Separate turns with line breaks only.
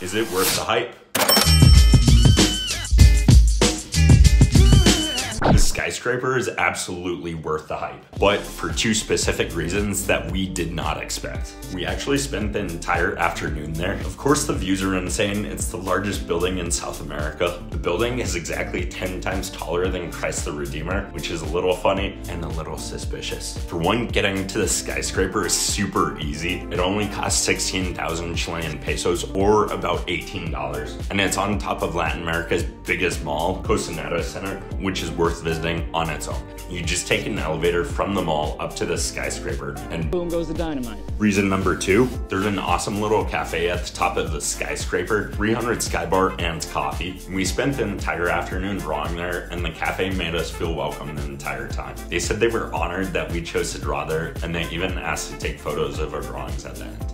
Is it worth the hype? The skyscraper is absolutely worth the hype, but for two specific reasons that we did not expect. We actually spent the entire afternoon there. Of course, the views are insane. It's the largest building in South America. The building is exactly 10 times taller than Christ the Redeemer, which is a little funny and a little suspicious. For one, getting to the skyscraper is super easy. It only costs 16,000 Chilean pesos or about $18. And it's on top of Latin America's biggest mall, Costanera Center, which is worth visiting on its own. You just take an elevator from the mall up to the skyscraper and
boom goes the dynamite.
Reason number two, there's an awesome little cafe at the top of the skyscraper, 300 Skybar and coffee. We spent the entire afternoon drawing there and the cafe made us feel welcome the entire time. They said they were honored that we chose to draw there and they even asked to take photos of our drawings at the end.